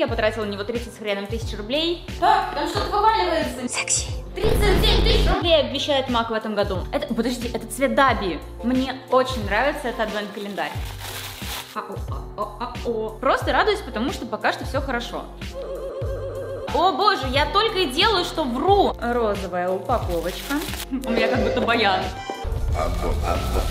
Я потратила на него 30 с хреном тысяч рублей. Так, там что-то вываливается. Секси. 37 тысяч Рублей обещает Мак в этом году. Это, подожди, это цвет Даби. Мне очень нравится этот адвент-календарь. А-о-а-о-а-о. Просто радуюсь, потому что пока что все хорошо. О боже, я только и делаю, что вру. Розовая упаковочка. У меня как будто баян.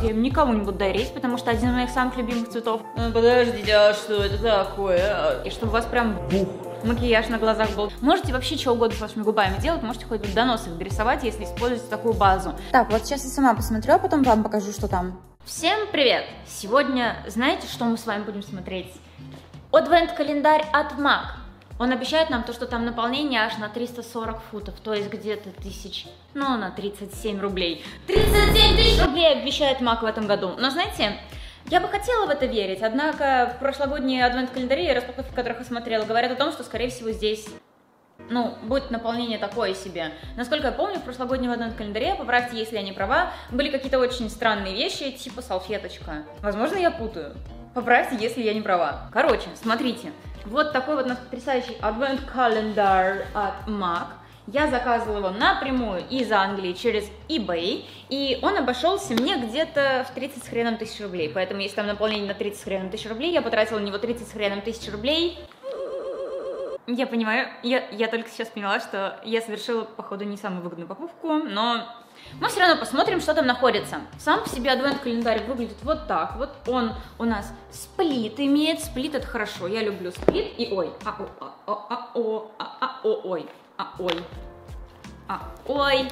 Я никому не буду дарить, потому что один из моих самых любимых цветов. Ну, Подождите, а что это такое? И чтобы у вас прям бух. Макияж на глазах был. Можете вообще что угодно с вашими губами делать, можете хоть бы доносы дорисовать, если используете такую базу. Так, вот сейчас я сама посмотрю, а потом вам покажу, что там. Всем привет! Сегодня, знаете, что мы с вами будем смотреть? Адвент-календарь от MAC. Он обещает нам то, что там наполнение аж на 340 футов, то есть где-то тысяч, ну, на 37 рублей. 37 тысяч рублей обещает МАК в этом году. Но знаете, я бы хотела в это верить, однако в прошлогодние адвент-календари, распаковки которых я смотрела, говорят о том, что, скорее всего, здесь ну, будет наполнение такое себе. Насколько я помню, в прошлогоднем адвент-календаре, поправьте, если я не права, были какие-то очень странные вещи, типа салфеточка. Возможно, я путаю. Поправьте, если я не права. Короче, смотрите. Вот такой вот у нас потрясающий адвент-календарь от MAC. Я заказывала его напрямую из Англии через eBay, и он обошелся мне где-то в 30 с хреном тысяч рублей. Поэтому, если там наполнение на 30 с хреном тысяч рублей, я потратила на него 30 с хреном тысяч рублей. Я понимаю, я, я только сейчас поняла, что я совершила, походу, не самую выгодную покупку, но мы все равно посмотрим, что там находится. Сам по себе адвент-календарь выглядит вот так вот. Он у нас сплит имеет. Сплит это хорошо. Я люблю сплит. И ой. А о а о а о а а о ой. А ой. А ой.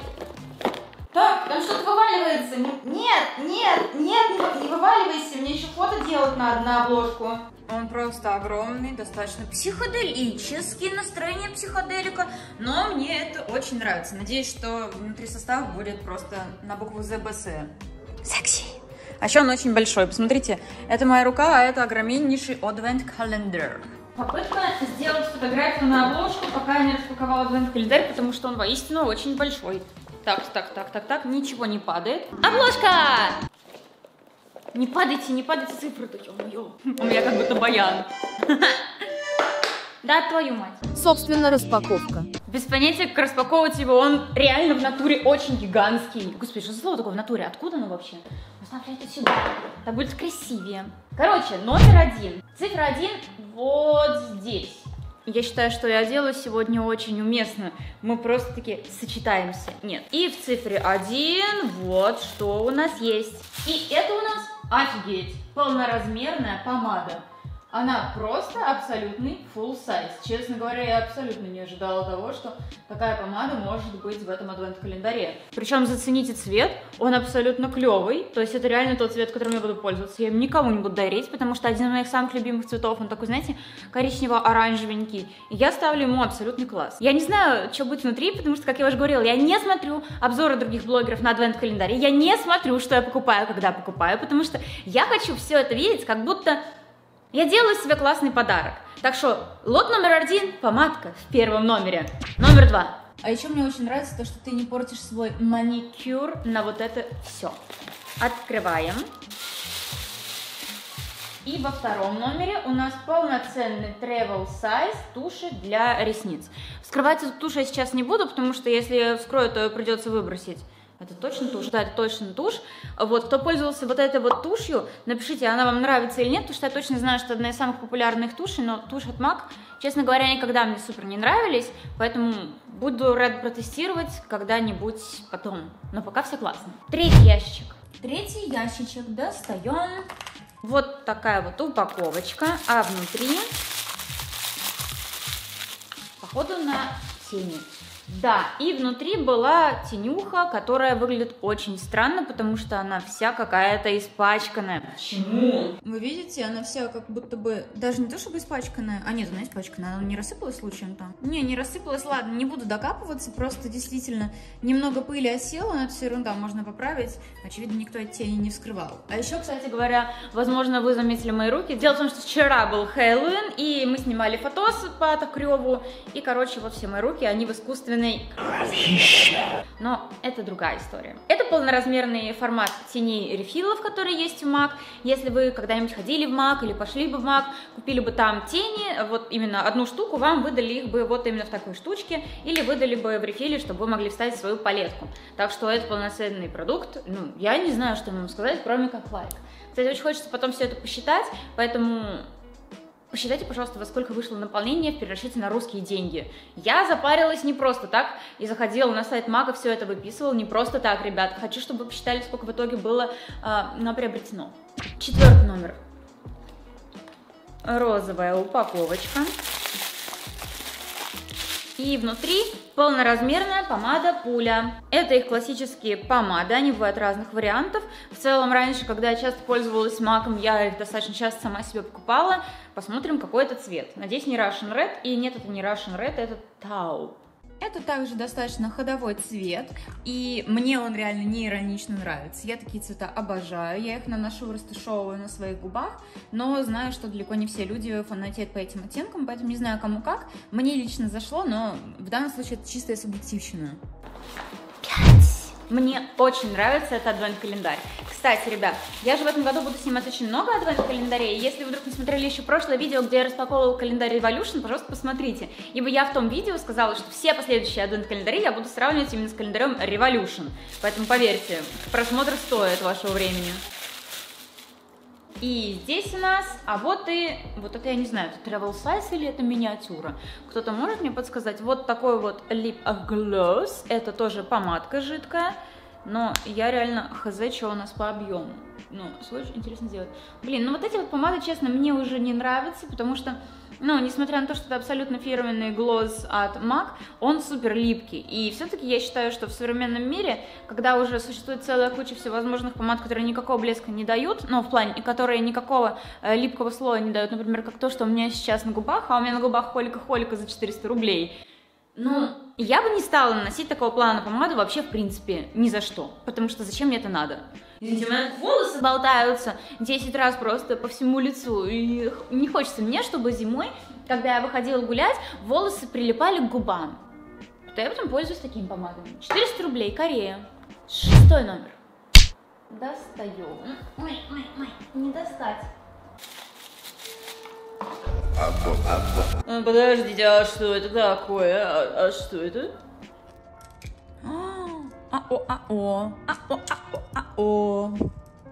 Так, там что-то вываливается. Нет, нет, нет, не, не вываливайся. Мне еще фото делать надо на обложку. Он просто огромный, достаточно психоделический, настроение психоделика, но мне это очень нравится. Надеюсь, что внутри состав будет просто на букву ЗБС. Секси. А еще он очень большой. Посмотрите, это моя рука, а это огромнейший Advent Calendar. Попытка сделать фотографию на обложку, пока я не распаковала Advent календарь, потому что он воистину очень большой. Так, так, так, так, так, ничего не падает. Обложка! Не падайте, не падайте цифры-то, ё-моё. У меня как будто баян. Да, твою мать. Собственно, распаковка. Без понятия, как распаковывать его, он реально в натуре очень гигантский. Господи, что за слово такое в натуре? Откуда оно вообще? Поставлю это сюда, так будет красивее. Короче, номер один. Цифра один вот здесь. Я считаю, что я делаю сегодня очень уместно. Мы просто таки сочетаемся. Нет. И в цифре один вот что у нас есть. И это у нас Офигеть! Полноразмерная помада. Она просто абсолютный full size. Честно говоря, я абсолютно не ожидала того, что такая помада может быть в этом адвент-календаре. Причем зацените цвет, он абсолютно клевый. То есть это реально тот цвет, которым я буду пользоваться. Я им никому не буду дарить, потому что один из моих самых любимых цветов, он такой, знаете, коричнево-оранжевенький. Я ставлю ему абсолютный класс. Я не знаю, что будет внутри, потому что, как я уже говорила, я не смотрю обзоры других блогеров на адвент-календаре. Я не смотрю, что я покупаю, когда покупаю, потому что я хочу все это видеть, как будто я делаю себе классный подарок. Так что лот номер один – помадка в первом номере. Номер два. А еще мне очень нравится то, что ты не портишь свой маникюр на вот это все. Открываем. И во втором номере у нас полноценный travel size туши для ресниц. Вскрывать эту тушь я сейчас не буду, потому что если вскрою, то придется выбросить. Это точно тушь? Да, это точно тушь. Вот, кто пользовался вот этой вот тушью, напишите, она вам нравится или нет, потому что я точно знаю, что одна из самых популярных тушей, но тушь от MAC, честно говоря, никогда мне супер не нравились, поэтому буду рад протестировать когда-нибудь потом. Но пока все классно. Третий ящичек. Третий ящичек достаем. Вот такая вот упаковочка, а внутри, походу, на тени. Да, и внутри была тенюха, которая выглядит очень странно, потому что она вся какая-то испачканная. Почему? Вы видите, она вся как будто бы, даже не то чтобы испачканная, а нет, она испачканная, она не рассыпалась случаем там? Не, не рассыпалась, ладно, не буду докапываться, просто действительно немного пыли осела, но это все ерунда, можно поправить. Очевидно, никто эти тени не вскрывал. А еще, кстати говоря, возможно, вы заметили мои руки. Дело в том, что вчера был Хэллоуин, и мы снимали фотос по Токреву, и, короче, вот все мои руки, они в искусственном собственной кровище. Но это другая история. Это полноразмерный формат теней рефилов, которые есть в MAC. Если вы когда-нибудь ходили в MAC или пошли бы в MAC, купили бы там тени, вот именно одну штуку, вам выдали их бы вот именно в такой штучке, или выдали бы в рефиле, чтобы вы могли вставить свою палетку. Так что это полноценный продукт. Ну, я не знаю, что ему сказать, кроме как лайк. Кстати, очень хочется потом все это посчитать, поэтому Посчитайте, пожалуйста, во сколько вышло наполнение в перерасчете на русские деньги. Я запарилась не просто так и заходила на сайт Мага, все это выписывала не просто так, ребят. Хочу, чтобы вы посчитали, сколько в итоге было э, приобретено. Четвертый номер. Розовая упаковочка. И внутри полноразмерная помада Пуля. Это их классические помады, они бывают разных вариантов. В целом, раньше, когда я часто пользовалась маком, я их достаточно часто сама себе покупала. Посмотрим, какой это цвет. Надеюсь, не Russian Red. И нет, это не Russian Red, это Taupe. Это также достаточно ходовой цвет, и мне он реально не иронично нравится. Я такие цвета обожаю, я их наношу, растушевываю на своих губах, но знаю, что далеко не все люди фанатеют по этим оттенкам, поэтому не знаю кому как. Мне лично зашло, но в данном случае это чистая субъективщина. Пять. Мне очень нравится этот адвент-календарь. Кстати, ребят, я же в этом году буду снимать очень много адвент-календарей. Если вы вдруг не смотрели еще прошлое видео, где я распаковывала календарь Revolution, пожалуйста, посмотрите. Ибо я в том видео сказала, что все последующие адвент-календари я буду сравнивать именно с календарем Revolution. Поэтому поверьте, просмотр стоит вашего времени. И здесь у нас, а вот и, вот это я не знаю, это travel size или это миниатюра? Кто-то может мне подсказать? Вот такой вот lip gloss, это тоже помадка жидкая, но я реально хз, что у нас по объему. Ну, очень интересно сделать. Блин, ну вот эти вот помады, честно, мне уже не нравятся, потому что ну, несмотря на то, что это абсолютно фирменный глаз от MAC, он супер липкий. И все-таки я считаю, что в современном мире, когда уже существует целая куча всевозможных помад, которые никакого блеска не дают, ну, в плане, которые никакого э, липкого слоя не дают, например, как то, что у меня сейчас на губах, а у меня на губах холика-холика за 400 рублей, ну, я бы не стала наносить такого плана помаду вообще, в принципе, ни за что. Потому что зачем мне это надо? Извините, у меня волосы болтаются 10 раз просто по всему лицу. И не хочется мне, чтобы зимой, когда я выходила гулять, волосы прилипали к губам. То я потом пользуюсь такими помадами. 400 рублей, Корея. Шестой номер. Достаю. Ой, ой, ой, не достать. Подождите, а что это такое? А, а что это? А-о, а-о, а-о, а-о.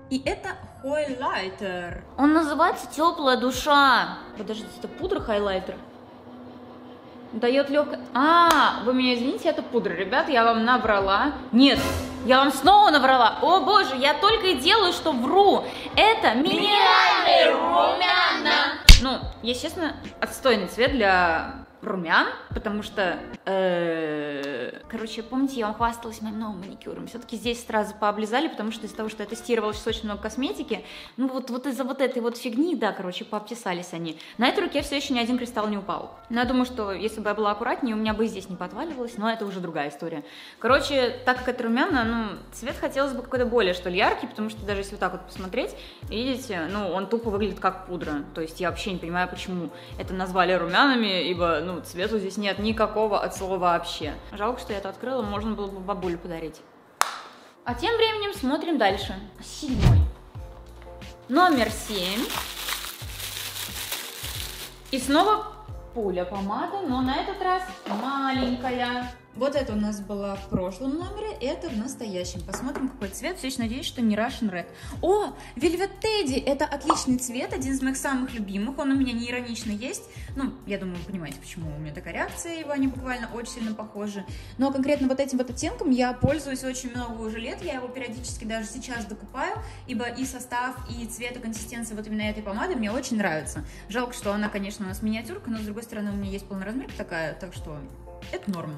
И это хайлайтер. Он называется теплая душа. Подождите, это пудра хайлайтер? Дает легкое... А, вы меня извините, это пудра. Ребят, я вам набрала. Нет, я вам снова наврала. О боже, я только и делаю, что вру. Это минеральный румяна. Ну, естественно, отстойный цвет для румян, потому что, э, короче, помните, я вам хвасталась моим новым маникюром. Все-таки здесь сразу пооблизали, потому что из-за того, что я тестировала сейчас очень много косметики, ну вот, вот из-за вот этой вот фигни, да, короче, пообтесались они. На этой руке все еще ни один кристалл не упал. Но я думаю, что если бы я была аккуратнее, у меня бы здесь не подваливалось, но это уже другая история. Короче, так как это румяна, ну, цвет хотелось бы какой-то более, что ли, яркий, потому что даже если вот так вот посмотреть, видите, ну, он тупо выглядит как пудра. То есть я вообще не понимаю, почему это назвали румянами, ибо, ну, цвету здесь нет никакого от слова вообще. Жалко, что я это открыла, можно было бы бабуле подарить. А тем временем смотрим дальше. Седьмой. Номер семь. И снова пуля помада, но на этот раз маленькая. Вот это у нас было в прошлом номере, это в настоящем. Посмотрим, какой цвет. Все еще надеюсь, что не Russian Red. О, Velvet Teddy! Это отличный цвет, один из моих самых любимых. Он у меня не иронично есть. Ну, я думаю, вы понимаете, почему у меня такая реакция его. Они буквально очень сильно похожи. Но конкретно вот этим вот оттенком я пользуюсь очень много уже лет. Я его периодически даже сейчас докупаю, ибо и состав, и цвет, и консистенция вот именно этой помады мне очень нравится. Жалко, что она, конечно, у нас миниатюрка, но с другой стороны у меня есть полноразмерка такая, так что это норма.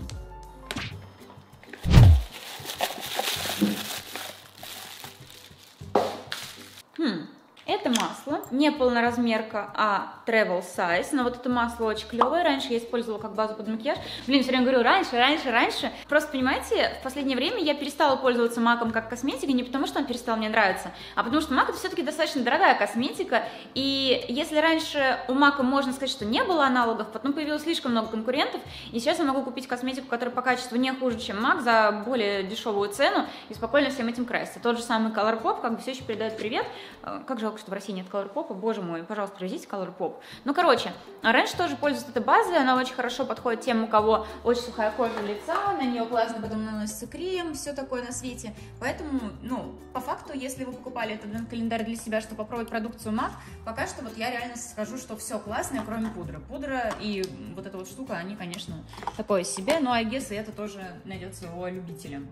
Хм, это масло масло, не полноразмерка, а travel size, но вот это масло очень клевое, раньше я использовала как базу под макияж, блин, все время говорю раньше, раньше, раньше, просто понимаете, в последнее время я перестала пользоваться маком как косметикой не потому, что он перестал мне нравиться, а потому что мак это все-таки достаточно дорогая косметика, и если раньше у мака можно сказать, что не было аналогов, потом появилось слишком много конкурентов, и сейчас я могу купить косметику, которая по качеству не хуже, чем мак, за более дешевую цену, и спокойно всем этим краситься. Тот же самый Colourpop как бы все еще передает привет, э, как жалко, что в России нет Colourpop, боже мой, пожалуйста, привезите Colourpop. Ну, короче, раньше тоже пользуюсь этой базой, она очень хорошо подходит тем, у кого очень сухая кожа лица, на нее классно потом наносится крем, все такое на свете. Поэтому, ну, по факту, если вы покупали этот календарь для себя, чтобы попробовать продукцию MAC, пока что вот я реально скажу, что все классное, кроме пудры. Пудра и вот эта вот штука, они, конечно, такое себе, но I guess это тоже найдет своего любителя.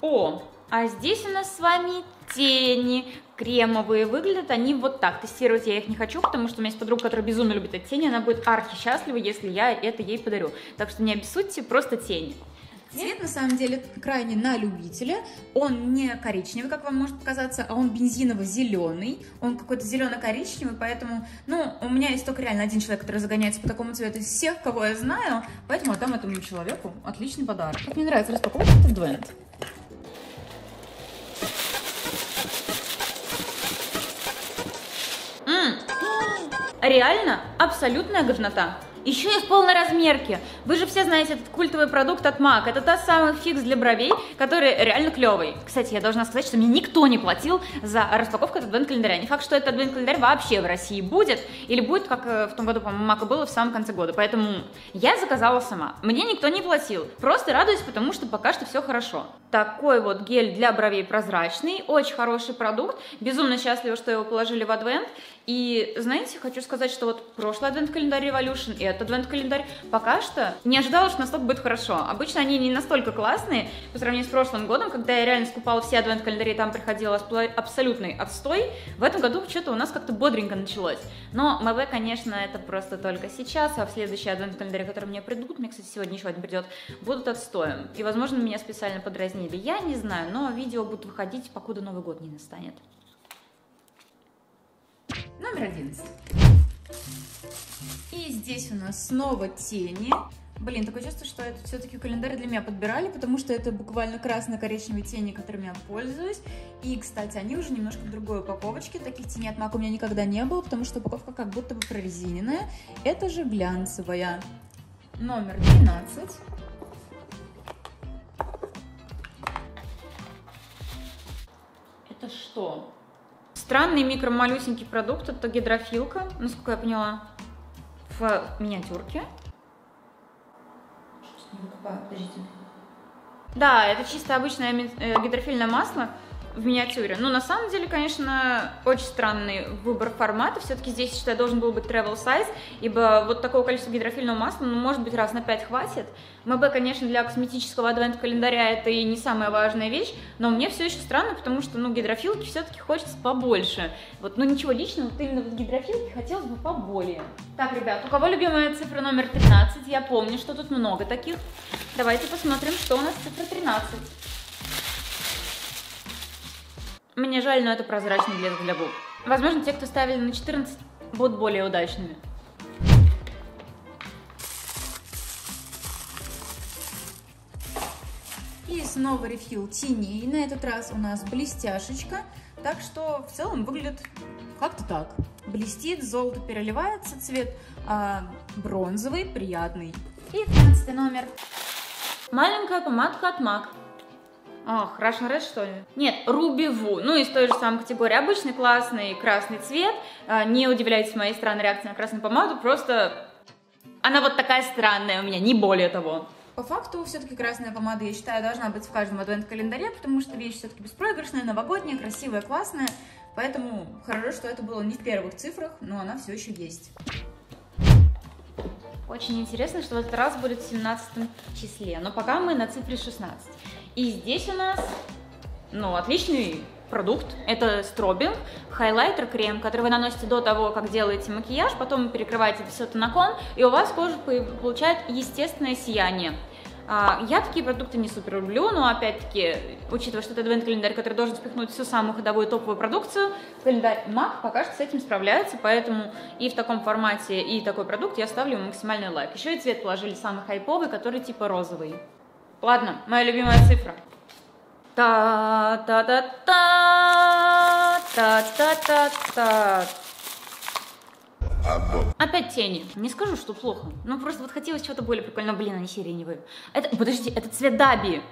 О, а здесь у нас с вами тени кремовые. Выглядят они вот так. Тестировать я их не хочу, потому что у меня есть подруга, которая безумно любит эти тени. Она будет архи счастлива, если я это ей подарю. Так что не обессудьте, просто тени. Цвет на самом деле крайне на любителя. Он не коричневый, как вам может показаться, а он бензиново-зеленый. Он какой-то зелено-коричневый, поэтому, ну, у меня есть только реально один человек, который загоняется по такому цвету из всех, кого я знаю, поэтому отдам этому человеку отличный подарок. Как мне нравится распаковка в Двент. Реально абсолютная говнота. Еще и в полной размерке. Вы же все знаете этот культовый продукт от MAC. Это тот самый фикс для бровей, который реально клевый. Кстати, я должна сказать, что мне никто не платил за распаковку этого адвент-календаря. Не факт, что этот адвент-календарь вообще в России будет. Или будет, как э, в том году, по-моему, MAC было в самом конце года. Поэтому я заказала сама. Мне никто не платил. Просто радуюсь, потому что пока что все хорошо. Такой вот гель для бровей прозрачный. Очень хороший продукт. Безумно счастлива, что его положили в адвент. И знаете, хочу сказать, что вот прошлый адвент-календарь Revolution и этот адвент-календарь пока что не ожидала, что настолько будет хорошо. Обычно они не настолько классные по сравнению с прошлым годом, когда я реально скупала все адвент-календари, и там приходило абсолютный отстой. В этом году что-то у нас как-то бодренько началось. Но МВ, конечно, это просто только сейчас, а в следующие адвент-календари, которые мне придут, мне, кстати, сегодня еще один придет, будут отстоем. И, возможно, меня специально подразнили. Я не знаю, но видео будут выходить, покуда Новый год не настанет. Номер 11. И здесь у нас снова тени. Блин, такое чувство, что это все-таки календарь для меня подбирали, потому что это буквально красно-коричневые тени, которыми я пользуюсь. И, кстати, они уже немножко в другой упаковочке. Таких теней от MAC у меня никогда не было, потому что упаковка как будто бы прорезиненная. Это же глянцевая. Номер 12. Это что? Странный микромалюсенький продукт, это гидрофилка, насколько я поняла, в миниатюрке. Да, это чисто обычное э, гидрофильное масло в миниатюре. Ну, на самом деле, конечно, очень странный выбор формата. Все-таки здесь, считаю, должен был быть travel size, ибо вот такого количества гидрофильного масла, ну, может быть, раз на 5 хватит. МБ, конечно, для косметического адвент-календаря это и не самая важная вещь, но мне все еще странно, потому что, ну, гидрофилки все-таки хочется побольше. Вот, ну, ничего личного, вот именно в гидрофилке хотелось бы поболее. Так, ребят, у кого любимая цифра номер 13? Я помню, что тут много таких. Давайте посмотрим, что у нас цифра 13. Мне жаль, но это прозрачный блеск для губ. Возможно, те, кто ставили на 14, будут более удачными. И снова рефил теней. На этот раз у нас блестяшечка. Так что в целом выглядит как-то так. Блестит, золото переливается, цвет а, бронзовый, приятный. И 15 номер. Маленькая помадка от MAC. Ах, Russian Red, что ли? Нет, Ruby Woo. Ну, из той же самой категории. Обычный классный красный цвет. А, не удивляйтесь моей странной реакции на красную помаду. Просто она вот такая странная у меня, не более того. По факту, все-таки красная помада, я считаю, должна быть в каждом адвент-календаре, потому что вещь все-таки беспроигрышная, новогодняя, красивая, классная. Поэтому хорошо, что это было не в первых цифрах, но она все еще есть. Очень интересно, что в этот раз будет в 17 числе, но пока мы на цифре 16. И здесь у нас, ну, отличный продукт. Это стробинг, хайлайтер крем, который вы наносите до того, как делаете макияж, потом перекрываете все тонаком, и у вас кожа получает естественное сияние. А, я такие продукты не супер люблю, но опять-таки, учитывая, что это адвент-календарь, который должен спихнуть всю самую ходовую топовую продукцию, календарь MAC пока что с этим справляется, поэтому и в таком формате, и такой продукт я ставлю максимальный лайк. Еще и цвет положили самый хайповый, который типа розовый. Ладно, моя любимая цифра. Та-та-та-та, та-та-та-та. Опять тени. Не скажу, что плохо. Ну, просто вот хотелось чего-то более прикольного. Блин, они сиреневые. Это, подожди, это цвет Даби.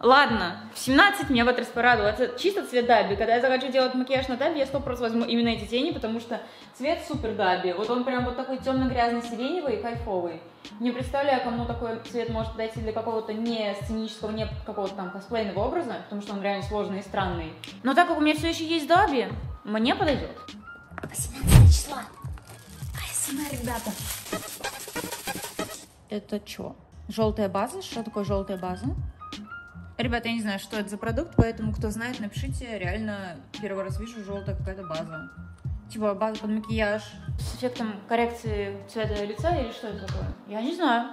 Ладно, в 17 меня вот раз порадовало. Это чисто цвет Даби. Когда я захочу делать макияж на Даби, я сто просто возьму именно эти тени, потому что цвет супер Даби. Вот он прям вот такой темно-грязный сиреневый и кайфовый. Не представляю, кому такой цвет может подойти для какого-то не сценического, не какого-то там косплейного образа, потому что он реально сложный и странный. Но так как у меня все еще есть Даби, мне подойдет. 18 числа. АСМР, ребята. Это что? Желтая база? Что такое желтая база? Ребята, я не знаю, что это за продукт, поэтому, кто знает, напишите. Реально, первый раз вижу желтая какая-то база. Типа база под макияж. С эффектом коррекции цвета лица или что это такое? Я не знаю.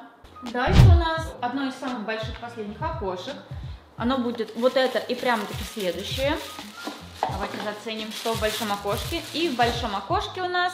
Дальше у нас одно из самых больших последних окошек. Оно будет вот это и прямо-таки следующее. Давайте заценим, что в большом окошке. И в большом окошке у нас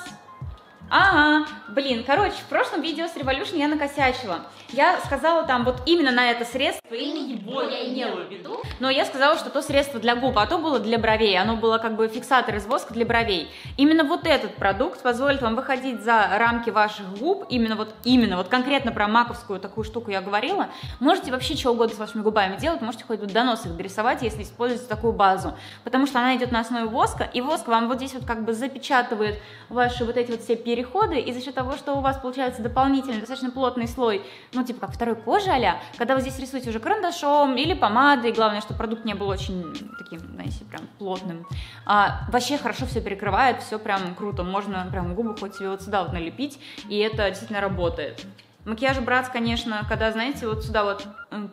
Ага, блин, короче, в прошлом видео с Revolution я накосячила. Я сказала там вот именно на это средство, именно его я имела в виду, но я сказала, что то средство для губ, а то было для бровей, оно было как бы фиксатор из воска для бровей. Именно вот этот продукт позволит вам выходить за рамки ваших губ, именно вот, именно, вот конкретно про маковскую такую штуку я говорила. Можете вообще что угодно с вашими губами делать, можете хоть донос их дорисовать, если используете такую базу, потому что она идет на основе воска, и воск вам вот здесь вот как бы запечатывает ваши вот эти вот все переходы, и за счет того, что у вас получается дополнительный, достаточно плотный слой, ну, типа как второй кожи а когда вы здесь рисуете уже карандашом или помадой, главное, чтобы продукт не был очень таким, знаете, прям плотным, а, вообще хорошо все перекрывает, все прям круто, можно прям губы хоть себе вот сюда вот налепить, и это действительно работает. Макияж браться, конечно, когда, знаете, вот сюда вот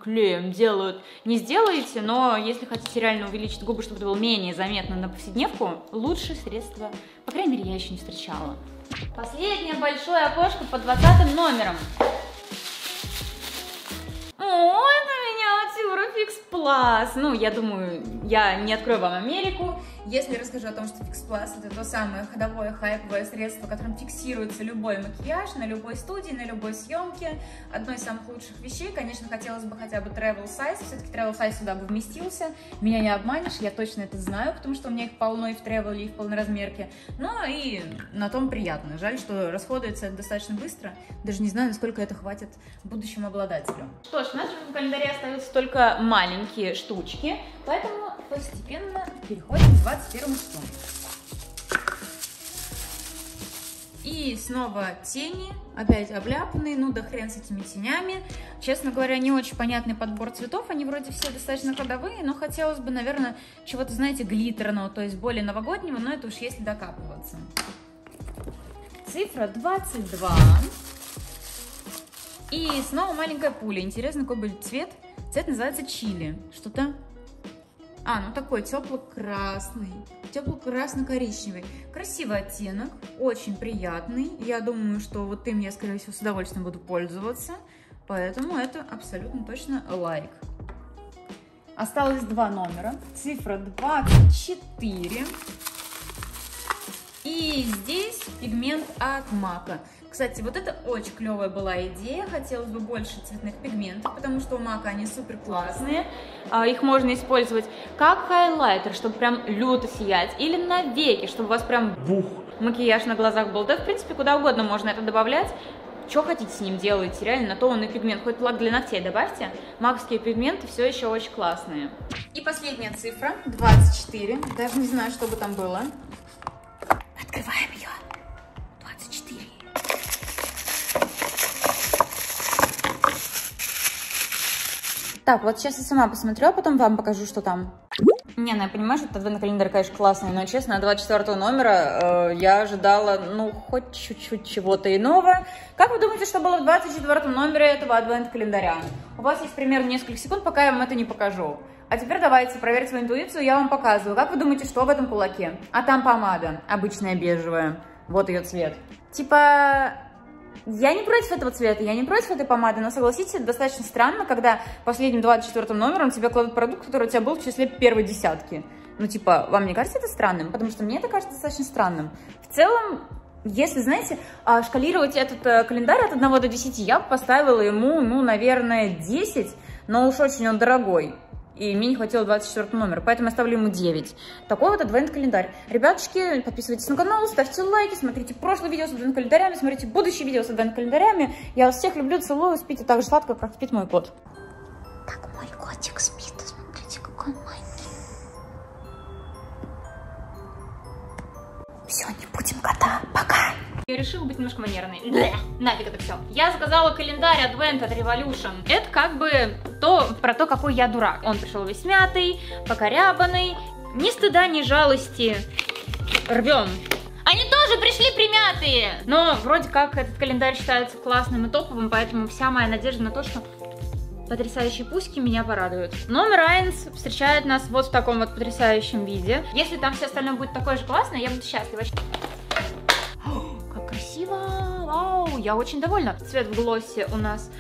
клеем делают, не сделаете, но если хотите реально увеличить губы, чтобы это было менее заметно на повседневку, лучшее средство, по крайней мере, я еще не встречала. Последнее большое окошко под 20 номером. О, это миниатюра Fix Plus. Ну, я думаю, я не открою вам Америку. Если расскажу о том, что Plus это то самое ходовое хайповое средство, которым фиксируется любой макияж на любой студии, на любой съемке, одно из самых лучших вещей, конечно, хотелось бы хотя бы travel size, все-таки travel size сюда бы вместился, меня не обманешь, я точно это знаю, потому что у меня их полно и в travel, и в полноразмерке, но и на том приятно, жаль, что расходуется это достаточно быстро, даже не знаю, насколько это хватит будущему обладателю. Что ж, у в календаре остаются только маленькие штучки, поэтому постепенно переходим к 21 числу. И снова тени, опять обляпанные, ну да хрен с этими тенями. Честно говоря, не очень понятный подбор цветов, они вроде все достаточно ходовые, но хотелось бы, наверное, чего-то, знаете, глиттерного, то есть более новогоднего, но это уж если докапываться. Цифра 22. И снова маленькая пуля. Интересно, какой будет цвет. Цвет называется чили. Что-то а, ну такой тепло-красный, тепло-красно-коричневый. Красивый оттенок, очень приятный. Я думаю, что вот им я, скорее всего, с удовольствием буду пользоваться. Поэтому это абсолютно точно лайк. Осталось два номера. Цифра 24. И здесь пигмент от Мака. Кстати, вот это очень клевая была идея. Хотелось бы больше цветных пигментов, потому что у Мака они супер классные. А, их можно использовать как хайлайтер, чтобы прям люто сиять, или на веки, чтобы у вас прям бух макияж на глазах был. Да, в принципе, куда угодно можно это добавлять. Что хотите с ним делайте, реально, на то он и пигмент. Хоть лак для ногтей добавьте. Маковские пигменты все еще очень классные. И последняя цифра, 24. Даже не знаю, что бы там было. Так, вот сейчас я сама посмотрю, а потом вам покажу, что там. Не, ну я понимаю, что адвентный календарь, конечно, классный, но, честно, 24 номера э, я ожидала, ну, хоть чуть-чуть чего-то иного. Как вы думаете, что было в 24 номере этого адвент календаря? У вас есть примерно несколько секунд, пока я вам это не покажу. А теперь давайте проверить свою интуицию, я вам показываю. Как вы думаете, что в этом кулаке? А там помада, обычная бежевая. Вот ее цвет. Типа Я не против этого цвета, я не против этой помады, но согласитесь, это достаточно странно, когда последним 24 номером тебе кладут продукт, который у тебя был в числе первой десятки. Ну, типа, вам не кажется это странным? Потому что мне это кажется достаточно странным. В целом, если, знаете, а, шкалировать этот э, календарь от 1 до 10, я бы поставила ему, ну, наверное, 10, но уж очень он дорогой и мне не хватило 24 номера, поэтому я ставлю ему 9. Такой вот адвент-календарь. Ребятушки, подписывайтесь на канал, ставьте лайки, смотрите прошлые видео с адвент-календарями, смотрите будущие видео с адвент-календарями. Я вас всех люблю, целую, спите так же сладко, как спит мой кот. Так мой котик спит, смотрите, какой маленький. Все, не будем кота, пока. Я решила быть немножко манерной. Нафиг это все. Я заказала календарь Advent от Revolution. Это как бы то, про то, какой я дурак. Он пришел весь мятый, покорябанный. Ни стыда, ни жалости. Рвем. Они тоже пришли примятые! Но вроде как этот календарь считается классным и топовым, поэтому вся моя надежда на то, что потрясающие пуськи меня порадуют. Номер Райнс встречает нас вот в таком вот потрясающем виде. Если там все остальное будет такое же классное, я буду счастлива Вау, я очень довольна. Цвет в глоссе у нас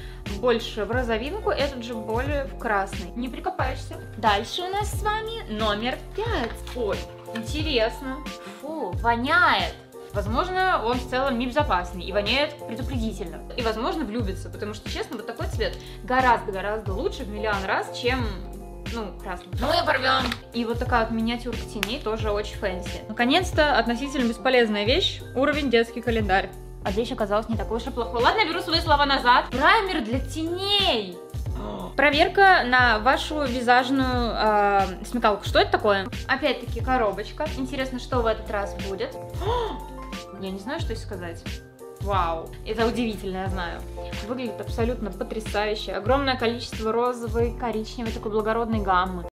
больше в розовинку, этот же более в красный. Не прикопаешься. Дальше у нас с вами номер 5. Ой, интересно. Фу, воняет. Возможно, он в целом не безопасный и воняет предупредительно. И, возможно, влюбится, потому что, честно, вот такой цвет гораздо-гораздо лучше в миллион раз, чем ну, красный. Ну и порвем. И вот такая вот миниатюрка теней тоже очень fancy. Наконец-то относительно бесполезная вещь. Уровень детский календарь. А вещь оказалась не такой уж и плохой. Ладно, беру свои слова назад. Праймер для теней. Проверка на вашу визажную э, смекалку. Что это такое? Опять-таки коробочка. Интересно, что в этот раз будет. Я не знаю, что сказать. Вау, это удивительно, я знаю. Выглядит абсолютно потрясающе. Огромное количество розовой, коричневой, такой благородной гаммы.